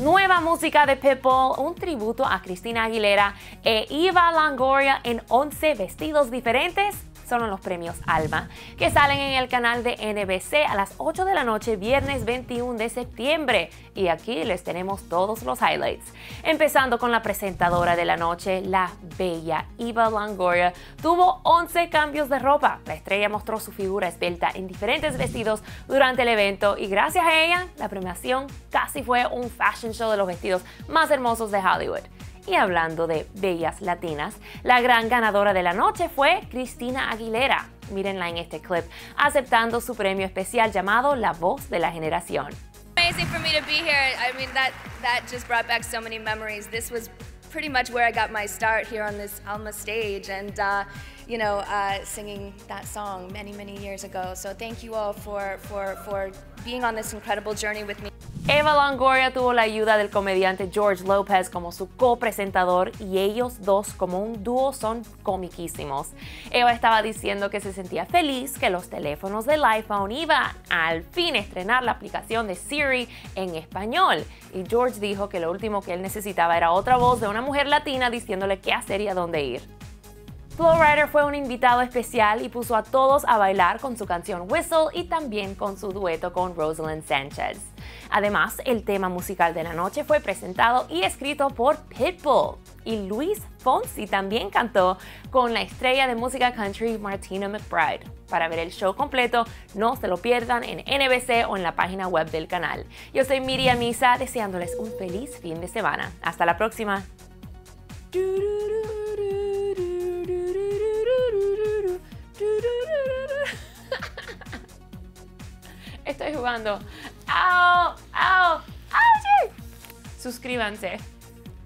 Nueva música de Pitbull, un tributo a Cristina Aguilera e Eva Longoria en 11 vestidos diferentes son los premios Alma, que salen en el canal de NBC a las 8 de la noche, viernes 21 de septiembre. Y aquí les tenemos todos los highlights. Empezando con la presentadora de la noche, la bella Eva Longoria, tuvo 11 cambios de ropa. La estrella mostró su figura esbelta en diferentes vestidos durante el evento y gracias a ella, la premiación casi fue un fashion show de los vestidos más hermosos de Hollywood. Y hablando de bellas latinas, la gran ganadora de la noche fue Cristina Aguilera. Mírenla en este clip, aceptando su premio especial llamado La Voz de la Generación. Amazing for me to be here. I mean, that, that just brought back so many memories. This was pretty much where I got my start here on this Alma stage and, uh, you know, uh, singing that song many, many years ago. So thank you all for, for, for being on this incredible journey with me. Eva Longoria tuvo la ayuda del comediante George Lopez como su copresentador y ellos dos como un dúo son comiquísimos. Eva estaba diciendo que se sentía feliz que los teléfonos del iPhone iban al fin estrenar la aplicación de Siri en español y George dijo que lo último que él necesitaba era otra voz de una mujer latina diciéndole qué hacer y a dónde ir. Flowrider fue un invitado especial y puso a todos a bailar con su canción Whistle y también con su dueto con Rosalind Sanchez. Además, el tema musical de la noche fue presentado y escrito por Pitbull. Y Luis Fonsi también cantó con la estrella de música country Martina McBride. Para ver el show completo, no se lo pierdan en NBC o en la página web del canal. Yo soy Miriam Misa, deseándoles un feliz fin de semana. Hasta la próxima. Estoy jugando. ¡Au! Suscríbanse.